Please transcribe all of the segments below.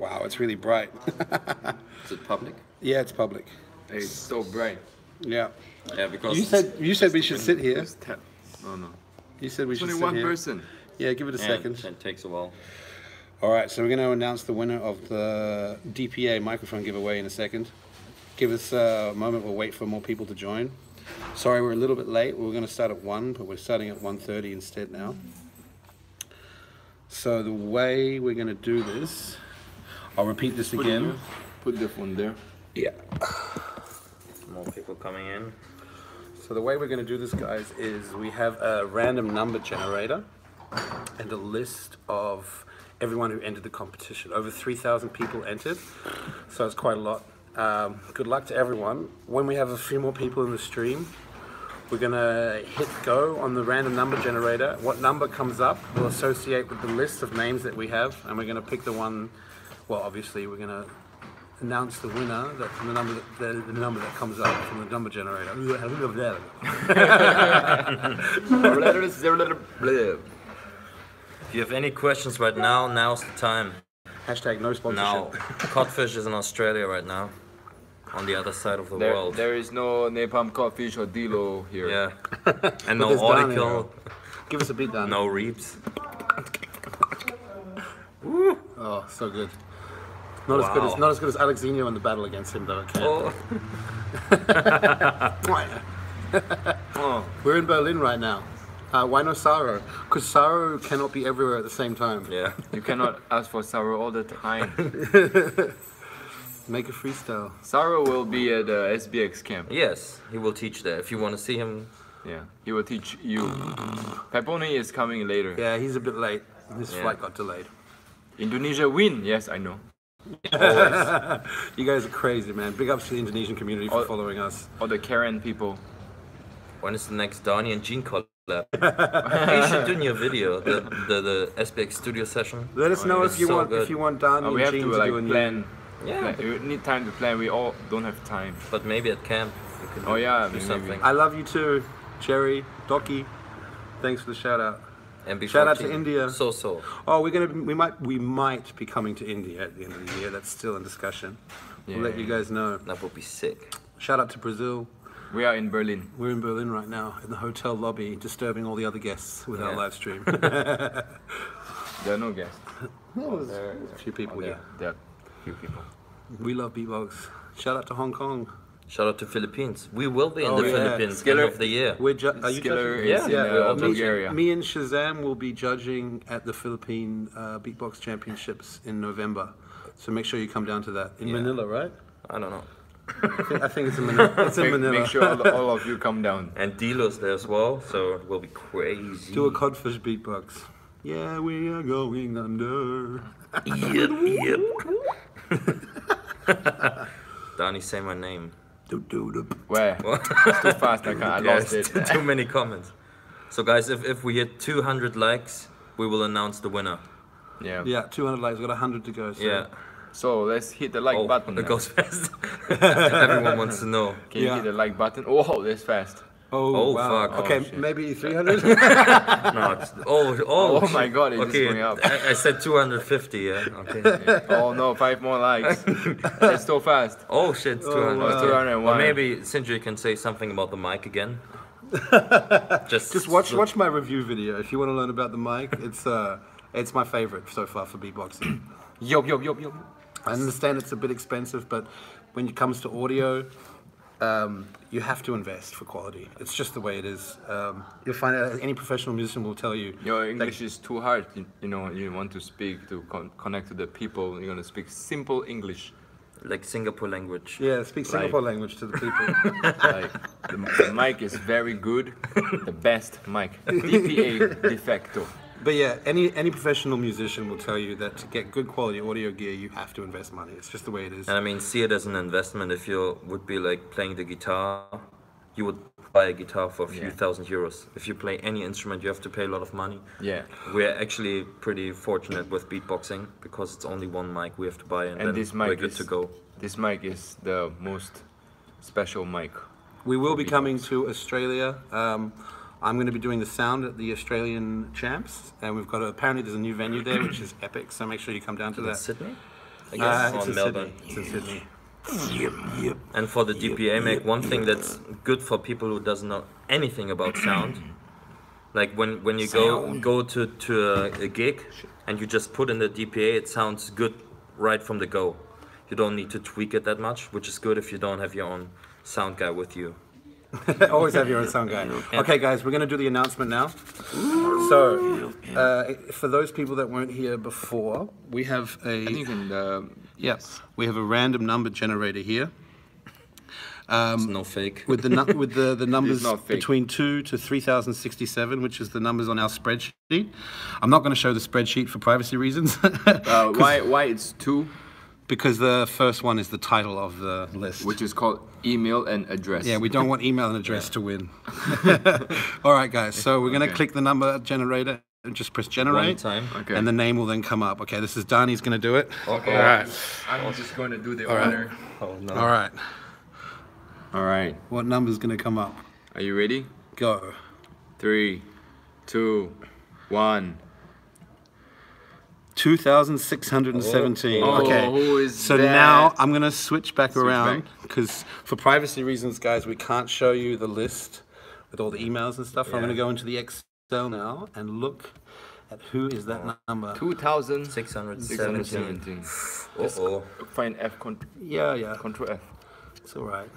Wow, it's really bright. Is it public? yeah, it's public. It's so bright. Yeah. Yeah, because You said you said we should sit here. Just tap. Oh no. You said we It's should only one person. Yeah, give it a yeah, second. It takes a while. All right, so we're going to announce the winner of the DPA microphone giveaway in a second. Give us uh, a moment. We'll wait for more people to join. Sorry, we're a little bit late. We were going to start at one, but we're starting at 1.30 instead now. So the way we're going to do this, I'll repeat this Put again. Put the phone there. Yeah. More people coming in. So the way we're going to do this, guys, is we have a random number generator and a list of everyone who entered the competition. Over 3,000 people entered, so it's quite a lot. Um, good luck to everyone. When we have a few more people in the stream, we're going to hit go on the random number generator. What number comes up will associate with the list of names that we have, and we're going to pick the one. Well, obviously, we're going to announce the winner that from the number that, the, the number that comes up from the number generator. If you have any questions right now, now's the time. Hashtag no sponsorship. Now. Codfish is in Australia right now, on the other side of the There, world. there is no NaPoM Codfish or D-Low here. Yeah, and no there's Dani article, Give us a beat down. no reaps. Oh, so good. Not as good as Wow. not as good as Alexinho in the battle against him though. I can't. Oh, Oh, We're in Berlin right now. Uh, why no Saro? Because Saro cannot be everywhere at the same time. yeah. you cannot ask for Saro all the time. Make a freestyle. Saro will be at the SBX camp. Yes, he will teach there. If you want to see him, Yeah, he will teach you. Peponi is coming later. Yeah, he's a bit late. His Yeah. flight got delayed. Indonesia win. Yes, I know. You guys are crazy, man. Big ups to the Indonesian community for Oh. following us. All the Karen people. when is the next Donnie and Gene collab? you should do your video, the, the, the SBX studio session. Let us know it's if you so want good. if you want Danny Uh, and we have Gene to to like do a new- plan. Yeah, plan. We need time to plan. We all don't have time. but maybe at camp you can Oh, do, yeah, do maybe. something. I love you too, Jerry, Docky. Thanks for the shout out. MB14. Shout out to India. So so. Oh, we're gonna we might we might be coming to India at the end of the year. That's still in discussion. We'll let you guys know. That would be sick. Shout out to Brazil. We are in Berlin. We're in Berlin right now in the hotel lobby, disturbing all the other guests with our live stream. There are no guests. a few people, There, yeah. there are few people. We love beatbox. Shout out to Hong Kong. Shout out to Philippines. We will be in Oh, the yeah. Philippines Skiller- end of the year. We're ju- are you Skiller judging? is Yeah. in Yeah, uh, me- Bulgaria. Me and Shazam will be judging at the Philippine uh, Beatbox Championships in November. So make sure you come down to that in Yeah. Manila, right? I don't know. I think, I think it's in Manila. It's in Make, Manila. make sure all, all of you come down. And D-Low's there as well, so it will be crazy. Do a codfish beatbox. Yeah, we are going under. yep, yep. Donnie, say my name. Where? it's too fast. I can't. I lost it. too many comments. So guys, if, if we hit 200 likes, we will announce the winner. Yeah. Yeah, 200 likes. We've got 100 to go. So. Yeah. So let's hit the like oh, button. it now. goes fast. Everyone wants to know. Can you Yeah. hit the like button? Oh, that's fast. Oh, Oh, wow. fuck. Okay, Oh, maybe 300? No, it's, oh, oh, Oh my God, it's okay. going up. I, I said 250, yeah. Okay. Oh no, five more likes. that's so fast. Oh shit, it's 200. wow. It's 201. Well, maybe Sinjo can say something about the mic again. Just, Just watch watch my review video if you want to learn about the mic. It's uh, it's my favorite so far for beatboxing. Yo, yo, yo, yo. I understand it's a bit expensive, but when it comes to audio, um, you have to invest for quality. It's just the way it is. Um, you'll find out any professional musician will tell you. Your English is too hard. You, you know, you want to speak to con- connect to the people. You're gonna speak simple English. like Singapore language. Yeah, speak Singapore language to the people. Like the, the mic is very good, the best mic. DPA de facto. But yeah, any any professional musician will tell you that to get good quality audio gear, you have to invest money. It's just the way it is. And I mean, see it as an investment. If you would be like playing the guitar, you would buy a guitar for a few Yeah. thousand euros. If you play any instrument, you have to pay a lot of money. Yeah. We're actually pretty fortunate with beatboxing because it's only one mic we have to buy, and, And then this we're good is to go. This mic is the most special mic. We will be beatbox. coming to Australia. Um, I'm going to be doing the sound at the Australian Champs, and we've got a, apparently there's a new venue there which is epic. So make sure you come down to that. Sydney? I Uh, guess it's or in Melbourne. Sydney. It's in Sydney. Yep, yep. And for the DPA make one thing that's good for people who doesn't know anything about sound. Like when, when you go go to, to a, a gig and you just put in the DPA, it sounds good right from the go. You don't need to tweak it that much, which is good if you don't have your own sound guy with you. Always have your own sound guy. Okay, guys, we're going to do the announcement now. So, uh, for those people that weren't here before, we have a You can. Uh, yes, we have a random number generator here It's no fake. with the nu- with the, the numbers not fake. between two to three thousand sixty seven, which is the numbers on our spreadsheet. I'm not going to show the spreadsheet for privacy reasons, uh, why? Why it's two, because the first one is the title of the list. which is called email and address. Yeah, we don't want email and address to win. All right, guys. So we're going to Okay. click the number generator and just press generate. One time. Okay. And the name will then come up. Okay, this is Danny's going to do it. Okay. All right. I'm just going to do the right. honor. Oh no. All right. All right. What number's going to come up? Are you ready? Go. Three, two, one. 2,617. Oh, okay. who is so that? now I'm going to switch back Switch around because for privacy reasons, guys, we can't show you the list with all the emails and stuff. I'm going to go into the Excel now and look at who is that number. Two thousand 617. seventeen. Uh oh. Find F. Con- Yeah, yeah. control F. It's all right.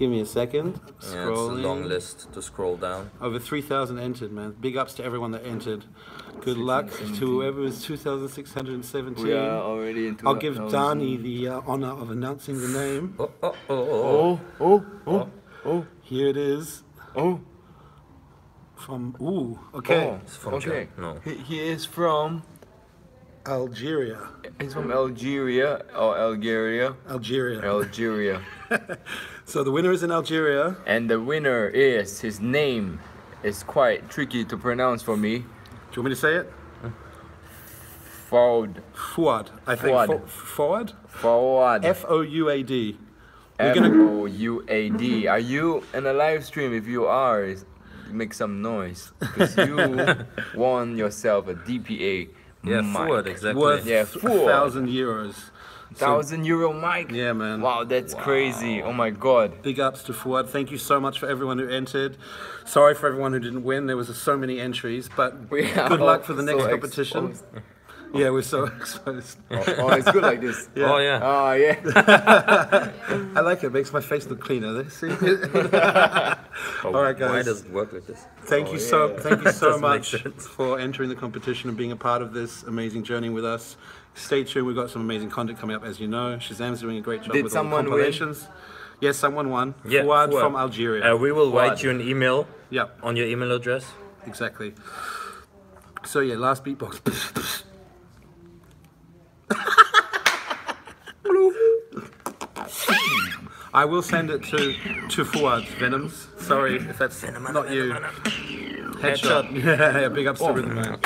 Give me a second. Yeah, it's a long list to scroll down. Over 3,000 entered, man. Big ups to everyone that entered. Good luck to whoever is 2,617. We are already into. I'll give Dani the uh, honor of announcing the name. Oh, oh, oh, oh. Oh, oh, oh, oh, Here it is oh. from, ooh, okay, Oh, It's from okay. No. He, he is from. Algeria. He's from Algeria or Algeria. Algeria. Algeria. So the winner is in Algeria. and the winner is his name is quite tricky to pronounce for me. Do you want me to say it? Fouad. Fuad. I think. Fuad. Fo- Forward? Fouad. F O U A D. F O U A D. Are you in a live stream? If you are, make some noise because you won yourself a DPA. Yeah, mic. forward, exactly. Worth Yeah, a thousand euros. So Thousand euro mic. Yeah, man. Wow, that's crazy. Oh my god. Big ups to Fuad. Thank you so much for everyone who entered. Sorry for everyone who didn't win. There was so many entries, but We good luck oh, for the so next competition. exposed. Yeah, we're so exposed. Oh, oh, it's good like this. Oh, yeah. Oh yeah. I like it. it. Makes my face look cleaner. See? Oh, All right, Why does it work like this? Thank you so thank you so much for entering the competition and being a part of this amazing journey with us. Stay tuned. We've got some amazing content coming up, as you know. Shazam's doing a great job Did with all the someone win? compilations. Yes, someone won. Yeah, Fuad Fuad. from Algeria. Uh, we will write you an email yeah, on your email address. exactly. So yeah, last beatbox. I will send it to to Fuad's Venoms. Sorry if that's not you. Headshot. Yeah, big ups to oh. Rhythm Man.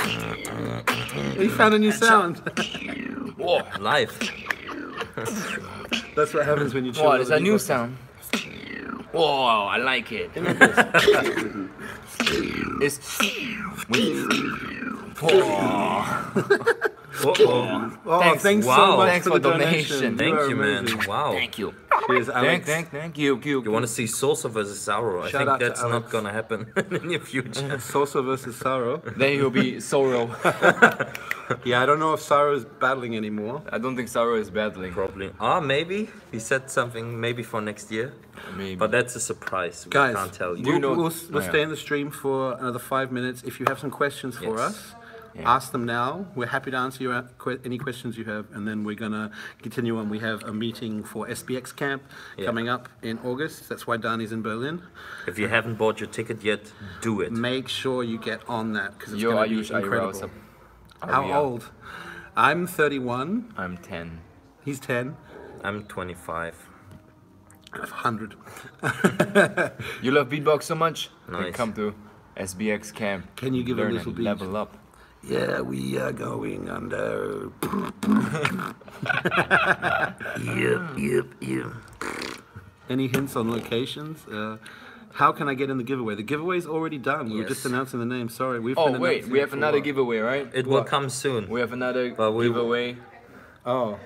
He found a new sound. Oh, live. That's what happens when you chill. Wow, with a new beatbox. sound. Wow, I like it. it's Oh, oh. Oh, Thanks. thanks, so much Thanks for for the donation. donation. Thank are you, man. Wow. thank you. Cheers, Thank, Alex. thank, thank you. you. You want to see Sosa versus Saro? I think out to that's not gonna happen in the near future. Sosa versus Saro. Then he'll be sorrow. Yeah, I don't know if Saro's battling anymore. I don't think sorrow is battling. Probably. Ah, maybe. He said something maybe for next year. Maybe. But that's a surprise. We Guys, can't tell you. Do you we'll, know- we'll, we'll Oh, yeah. stay in the stream for another five minutes. If you have some questions for Yes. us, Yeah. ask them now. We're happy to answer your any questions you have, and then we're gonna continue on. We have a meeting for SBX Camp Yeah. coming up in August. That's why Danny's in Berlin. If you haven't bought your ticket yet, do it. Make sure you get on that because it's gonna be you, are you incredible. are How we out? old? I'm 31. I'm 10. He's 10. I'm 25. I'm 100. You love beatbox so much? Then Nice. come to SBX camp. Can you give a little and beat? level up. Yeah, we are going under. Yep, yep, yep. Any hints on locations? Uh, How can I get in the giveaway? The giveaway's already done. We were just announcing the name. Sorry, we've Oh been wait, announcing we it have for a another giveaway, right? It will come soon. We have another But we- giveaway. Oh,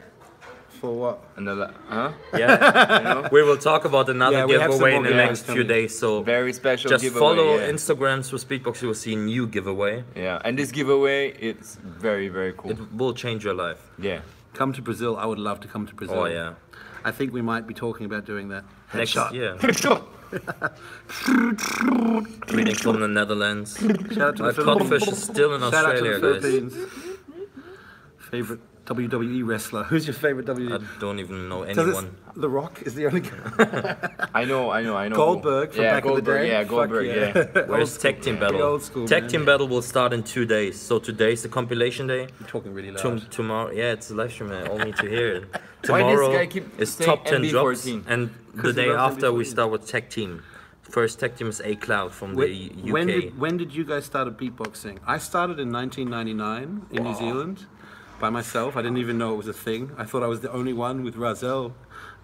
for what? Another, huh? Yeah. You know? we will talk about another Yeah, we have some giveaway in the giveaways next few days. So Very special just giveaway. follow yeah. Instagrams with Speedbox. You will see a new giveaway. yeah, and this giveaway, it's very very cool. It will change your life. yeah. Come to Brazil. I would love to come to oh, Brazil. Oh yeah. I think we might be talking about doing that. Next Headshot. year. Greetings from the Netherlands. Shout out to My the Philippines. codfish is still in Shout out to the guys. Philippines. Favorite WWE wrestler? Who's your favorite WWE? I don't even know anyone. the Rock is the only guy. I know, I know, I know. Goldberg from yeah, back in the Goldberg, day. Yeah, Goldberg. yeah. Yeah. Where's Tag Team Battle? old school, Tag man. Team Battle will start in two days. So today's the compilation day. I'm talking really loud. Tom- tomorrow, yeah, it's a live stream. I all need to hear it. Tomorrow guy keep is top 10 drops, MB14? and the day after we MB14. start with Tag Team. First Tag Team is A Cloud from the When, UK. when did when did you guys start beatboxing? I started in 1999 in New Zealand by myself. I didn't even know it was a thing. I thought I was the only one with Rahzel.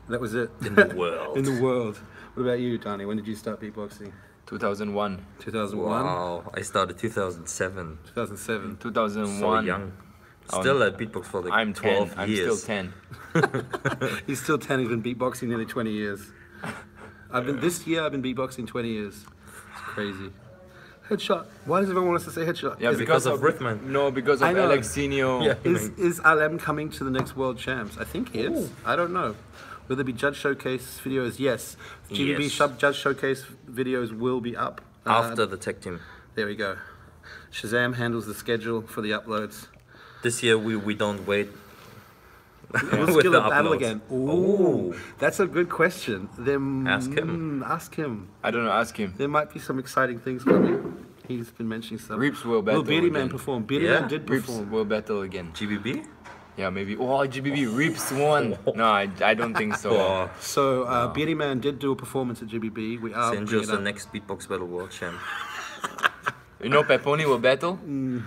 That was it. in the world. in the world. What about you, Danny? When did you start beatboxing? 2001. 2001, wow, I started 2007. 2007. 2001. So young. Still at beatbox for like I'm 12 10. I'm still 10. He's still 10. He's been beatboxing nearly 20 years. I've been this year. I've been beatboxing 20 years. It's crazy. Headshot. Why does everyone want us to say headshot? Yeah, It's because of Riffman. No, because of know. Alexinho. Yeah. Is is Alem coming to the next World Champs? I think he is. I don't know. Will there be judge showcase videos? Yes. GBB Yes. sub judge showcase videos will be up Uh, After the tech Team. There we go. Shazam handles the schedule for the uploads. This year we, we don't wait. We'll with skill the battle again. Ooh, that's a good question. Then Ask him. mm, Ask him. I don't know, ask him. There might be some exciting things coming. He's been mentioning stuff. Reaps will battle Will Beardyman again. perform? Beardy Yeah. Man did Reaps perform. will battle again. GBB? Yeah, maybe. Oh, GBB Reaps won. No, I, I don't think so. Oh, So uh, Beardyman did do a performance at GBB. We are bringing Senjo's it the next Beatbox Battle World Champ. You know Peponi will battle? Mm.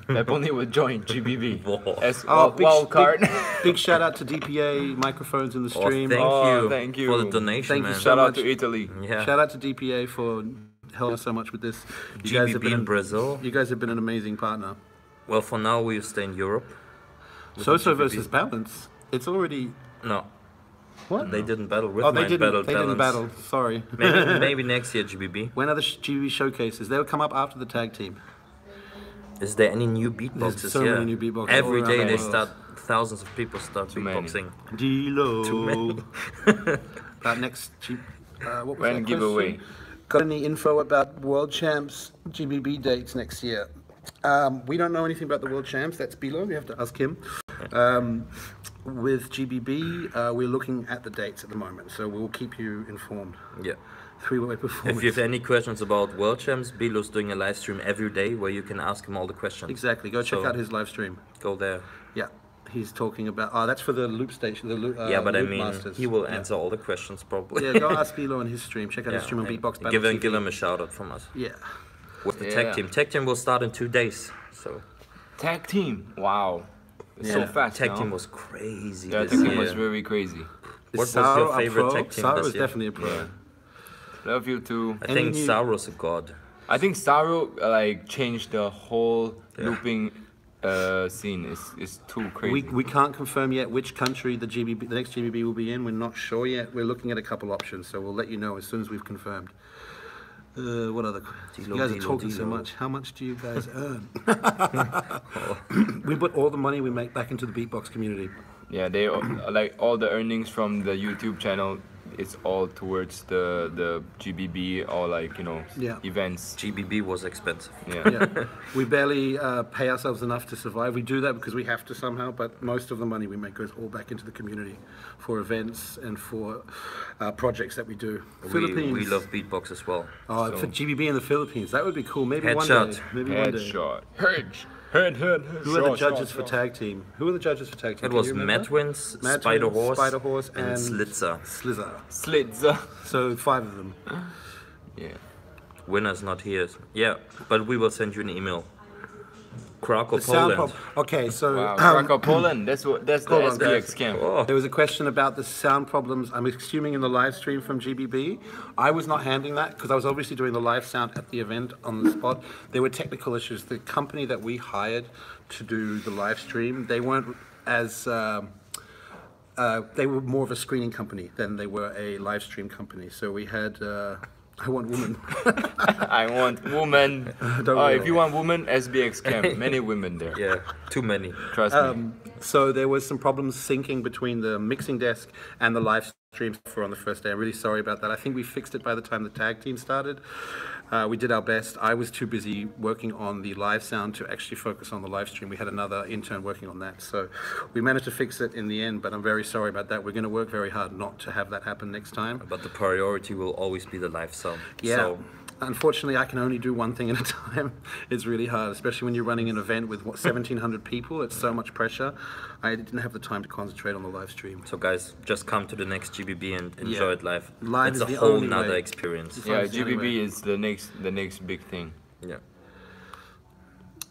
Peponi will join GBB. Whoa. As Oh, wild, big, wild card. Big, big shout out to DPA microphones in the Oh, stream. thank Oh, you thank you for the donation, Thank you man. so Shout out much. to Italy. yeah. Shout out to DPA for helping so much with this. You guys have GBB in been Brazil. you guys have been an amazing partner. Well, for now we stay in Europe. Soso GBB. versus Balance. It's already No, what? they didn't battle. Riffman oh, they didn't. battled They didn't battle. Sorry. Maybe, maybe next year GBB. when are the GBB showcases? They'll come up after the tag team. Is there any new beatboxes so here? many new beatboxers Every all day around they world. start. Thousands of people start many. beatboxing. D-Low. that next G- uh, what was When that giveaway? question? Got any info about World Champs GBB dates next year? Um, we don't know anything about the World Champs. That's Bilo. We have to ask him. Um, with GBB, uh, we're looking at the dates at the moment, so we'll keep you informed. Yeah. Three-way performance. If you have any questions about World Champs, Bilo's doing a live stream every day where you can ask him all the questions. exactly. Go check So- out his live stream. Go there. Yeah, he's talking about. Oh, that's for the loop station. The loop, uh, yeah, but I Loop mean, Masters. he will Yeah. answer all the questions probably. Yeah, go ask Bilo on his stream. Check out his stream on Beatbox Battle give him, TV. give him a shout out from us. Yeah. With the Yeah. tag team. Tag team will start in two days. So Tag team. Wow. It's Yeah. So fast. tag now. team was crazy. Yeah, this tag team year. was very crazy. What was your favorite pro? tag team Saro this is year? definitely a pro. Yeah. Love you too. I think Any new- Saro's a god. I think Saro uh, like changed the whole looping uh, scene. It's, it's too crazy. We, we can't confirm yet which country the GBB, the next GBB will be in. We're not sure yet. We're looking at a couple options, so we'll let you know as soon as we've confirmed. Uh, what other? You guys are talking so much. How much do you guys earn? we put all the money we make back into the beatbox community. Yeah, they all- like all the earnings from the YouTube channel. It's all towards the the GBB or like you know Yeah. events. GBB was expensive. Yeah. Yeah, we barely uh, pay ourselves enough to survive. We do that because we have to somehow, but most of the money we make goes all back into the community for events and for uh, projects that we do. We, Philippines. we love beatbox as well. Oh, So- for GBB in the Philippines, that would be cool. Maybe one Headshot. day. Maybe one day. Headshot. Head. Head. Head. Who are the judges for tag team? Who are the judges for tag team? It Can was you remember? Madwins, Madwins, Spider Horse, Spider Horse, and, and- Slitzer. Slither. Slitzer. So five of them. Yeah. Winner's not here. Yeah, but we will send you an email. Krakow, The sound Poland. okay, so Wow, um, Krakow, Poland. That's what. That's the Hold SBX guys. camp. Oh, There was a question about the sound problems. I'm assuming in the live stream from GBB. I was not handling that because I was obviously doing the live sound at the event on the spot. There were technical issues. The company that we hired to do the live stream, they weren't as. Um, uh, they were more of a screening company than they were a live stream company. So we had. Uh, I want women. I want woman. Don't oh, if you want woman, SBX camp. Many women there. yeah, too many. Trust me. Um, so there was some problems syncing between the mixing desk and the live stream for on the first day. I'm really sorry about that. I think we fixed it by the time the tag team started. Uh, we did our best. I was too busy working on the live sound to actually focus on the live stream. We had another intern working on that. So we managed to fix it in the end, but I'm very sorry about that. We're going to work very hard not to have that happen next time. But the priority will always be the live sound. Yeah. So Unfortunately, I can only do one thing at a time. It's really hard, especially when you're running an event with what, 1,700 people. It's so much pressure. I didn't have the time to concentrate on the live stream. So guys, just come to the next GBB and enjoy Yeah. it live. Live it's is a the whole only nother way. experience. yeah, Fun GBB anyway. is the next the next big thing. Yeah.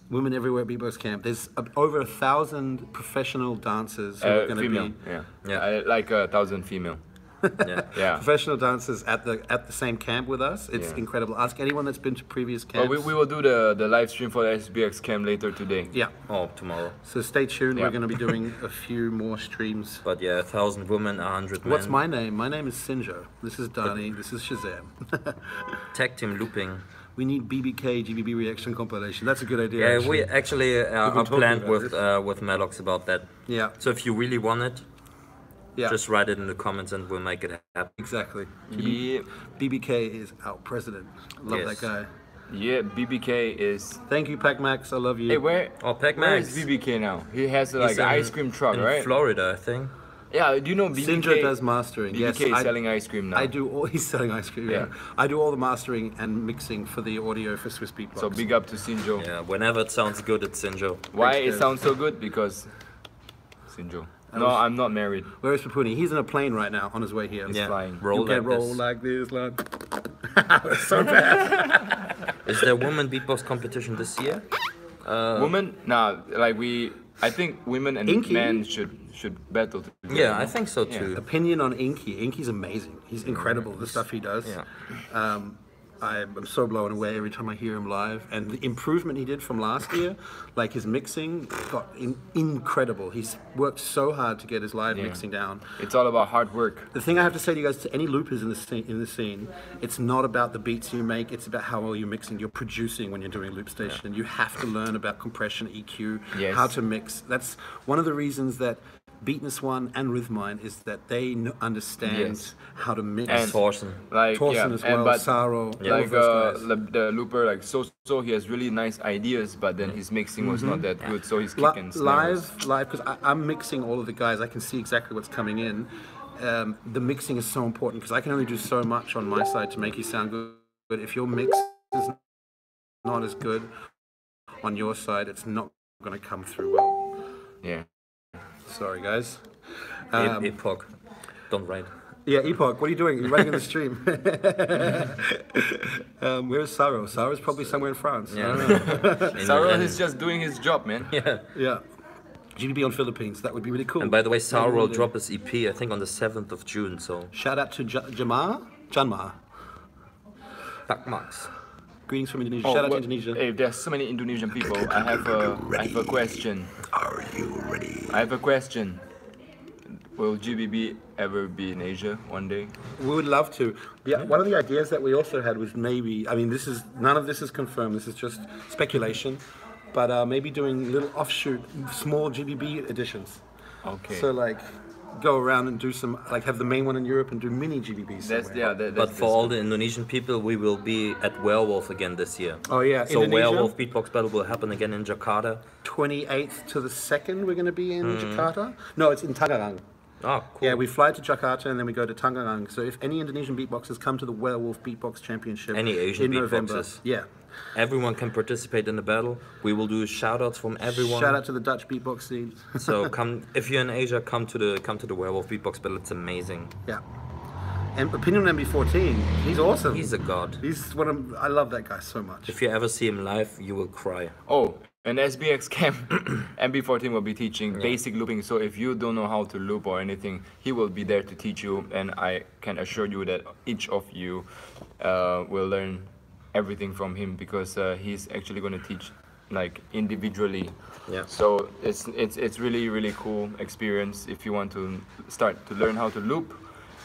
Women Everywhere Beatbox Camp. There's uh, over a thousand professional dancers who are Uh, going to be Yeah. Yeah. I, like a thousand female. Yeah. Yeah. professional dancers at the at the same camp with us. It's Yeah. incredible. Ask anyone that's been to previous Well, camps. we, we will do the, the live stream for the SBX camp later today. yeah. Oh, tomorrow. So stay tuned. Yeah. We're going to be doing a few more streams. But yeah, a thousand women, a hundred men. What's my name? My name is Sinjo. This is Dani. This is Shazam. tag team looping? we need BBK GBB reaction compilation. That's a good idea. Yeah, actually. we actually uh, are planned with uh, with Maddox about that. Yeah. So if you really want it, Yeah. just write it in the comments and we'll make it happen. exactly. Mm-hmm. Yeah. BBK is our president. Love Yes. that guy. Yeah, BBK is. Thank you, Pac Max. I love you. Hey, where? Oh, Pac Max. Where is Max. BBK now? He has like He's an in- ice cream truck, in right? Florida, I think. yeah. Do you know BBK? Sinjo does mastering. BBK yes, is I, selling ice cream now. I do all. He's selling ice cream. Yeah. Yeah. I do all the mastering and mixing for the audio for Swiss Beatbox. So big up to Sinjo. Yeah, whenever it sounds good, it's Sinjo. Why Thanks, it guys. sounds so good? Because Sinjo. No, was- I'm not married. Where is Papuni? He's in a plane right now on his way here. He's Yeah, flying. roll you can roll this. like this, like. so bad. Is there women beatbox competition this year? Uh, Women? Nah, like we. I think women and Inky? men should should battle. Together. Yeah, I think so too. Opinion on Inky. Inky's amazing. He's incredible. The stuff he does. Yeah. Um, I'm so blown away every time I hear him live, and the improvement he did from last year, like his mixing, got in, incredible. He's worked so hard to get his live Yeah. mixing down. It's all about hard work. The thing I have to say to you guys, to any loopers in the scene, in the scene, it's not about the beats you make. It's about how well you're mixing. You're producing when you're doing loop station. You have to learn about compression, EQ, Yes. how to mix. That's one of the reasons that Beatness One and Rythmind is that they kn- understand Yes. how to mix. And- Thorson. Like Torsten yeah, as and well, but Saro, all like uh, the, the looper like so so he has really nice ideas, but then his mixing was not that good, so he's Li- kicking snares. live, live, because I'm mixing all of the guys. I can see exactly what's coming in. Um, the mixing is so important because I can only do so much on my side to make you sound good. But if your mix is not as good on your side, it's not going to come through well. Yeah. Sorry, guys. E- Um, Epoch. Don't write. yeah, Epoch, what are you doing? You're running in the stream. um, where's Saro? Saro's probably somewhere in France. I don't know. In- Saro is just doing his job, man. Yeah. Yeah. GBB on Philippines. That would be really cool. And by the way, Saro Maybe will drop his EP, I think, on the 7th of June. So, Shout out to J- Jamar. Janmar. Pac Max. Greetings from Indonesia. Oh, Shout out to Indonesia. Hey, there's so many Indonesian people. I have a I have a question. Are you ready? I have a question. Will GBB ever be in Asia one day? We would love to. Yeah, one of the ideas that we also had was maybe. I mean, this is none of this is confirmed. This is just speculation, but uh, maybe doing little offshoot, small GBB editions. Okay. So like, go around and do some like have the main one in Europe and do mini GBBs. that's somewhere. yeah. That, But that's, for all the Indonesian people, we will be at Werewolf again this year. Oh yeah, So Indonesia. Werewolf Beatbox Battle will happen again in Jakarta. 28th to the 2nd, we're going to be in Hmm. Jakarta. No, it's in Tangerang. Oh, cool. Yeah, we fly to Jakarta and then we go to Tangerang. So if any Indonesian beatboxers come to the Werewolf Beatbox Championship Any Asian in November, beatboxers. yeah. Everyone can participate in the battle. We will do shout outs from everyone. Shout out to the Dutch beatbox scene. so come if you're in Asia, come to the come to the Werewolf Beatbox Battle. It's amazing. yeah. And Opinion MB14, he's awesome. He's a god. He's one of I love that guy so much. If you ever see him live, you will cry. Oh, And SBX Camp MB14 will be teaching basic looping. So if you don't know how to loop or anything, he will be there to teach you. And I can assure you that each of you uh, will learn everything from him because uh, he's actually going to teach like individually. Yeah. So it's it's it's really really cool experience if you want to start to learn how to loop,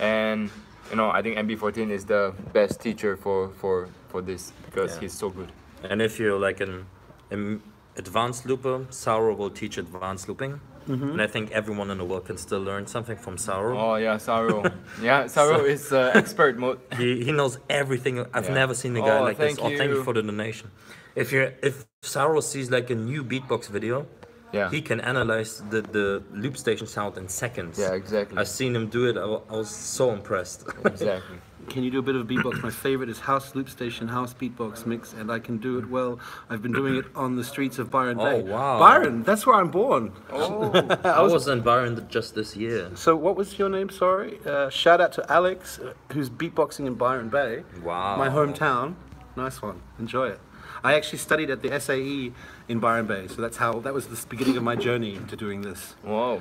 and you know I think MB14 is the best teacher for for for this because Yeah. he's so good. And if you're like an, an advanced looper, Saro will teach advanced looping. And I think everyone in the world can still learn something from Saro. Oh yeah, Saro. yeah, Saro is uh, expert mode. He, he knows everything. I've Yeah. never seen a guy Oh, like this. thank Oh, thank you you. for the donation. If you if Saro sees like a new beatbox video, Yeah. he can analyze the, the loop station sound in seconds. Yeah, exactly. I've seen him do it. I, I was so impressed. exactly. Can you do a bit of beatbox? My favorite is house loop station, house beatbox mix, and I can do it well. I've been doing it on the streets of Byron Oh, Bay. wow. Byron, that's where I'm born. Oh, I was in Byron just this year. So, what was your name? Sorry. Uh, shout out to Alex, uh, who's beatboxing in Byron Bay, Wow. my hometown. Nice one. Enjoy it. I actually studied at the SAE in Byron Bay, so that's how that was the beginning of my journey into doing this. wow.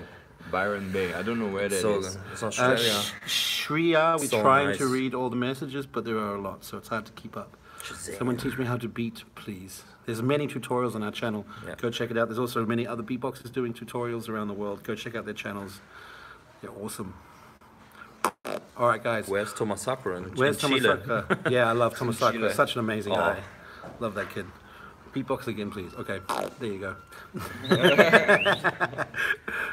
Byron Bay. I don't know where that is. So it's Uh, Australia. Sh- Shriya, we're So trying nice. to read all the messages, but there are a lot, so it's hard to keep up. Someone teach me how to beat, please. There's many tutorials on our channel. Yeah. Go check it out. There's also many other beatboxers doing tutorials around the world. Go check out their channels. They're awesome. All right, guys. Where's Thomas Sapper Where's Thomas Chile? Saka? Yeah, I love Thomas Saka. Chile. Such an amazing Oh. guy. Love that kid. Beatbox again, please. Okay, there you go.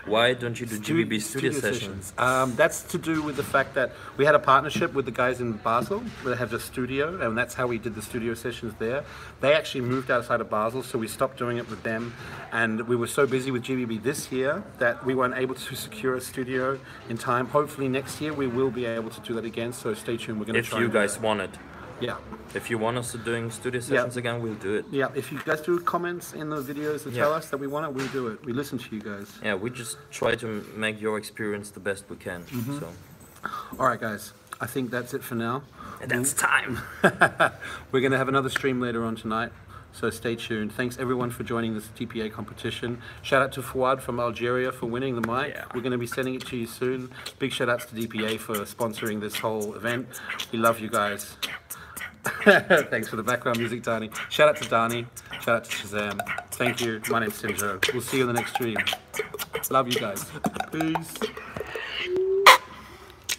Why don't you do Stu- GBB studio, sessions? Um, that's to do with the fact that we had a partnership with the guys in Basel. They have a studio, and that's how we did the studio sessions there. They actually moved outside of Basel, so we stopped doing it with them. And we were so busy with GBB this year that we weren't able to secure a studio in time. Hopefully next year we will be able to do that again. So stay tuned. We're going to If you guys want it. Yeah. If you want us to doing studio sessions again, we'll do it. Yeah, if you guys do comments in the videos that tell us that we want it, we'll do it. We listen to you guys. Yeah, we just try to make your experience the best we can. Mm-hmm. So, All right, guys. I think that's it for now. and that's time. We're going to have another stream later on tonight, so stay tuned. Thanks everyone for joining this DPA competition. Shout out to Fouad from Algeria for winning the mic. Yeah. We're going to be sending it to you soon. Big shout outs to DPA for sponsoring this whole event. We love you guys. Thanks for the background music, Dani. Shout out to Dani. Shout out to Shazam. Thank you. My name's Sinjo. We'll see you in the next stream. Love you guys. Peace.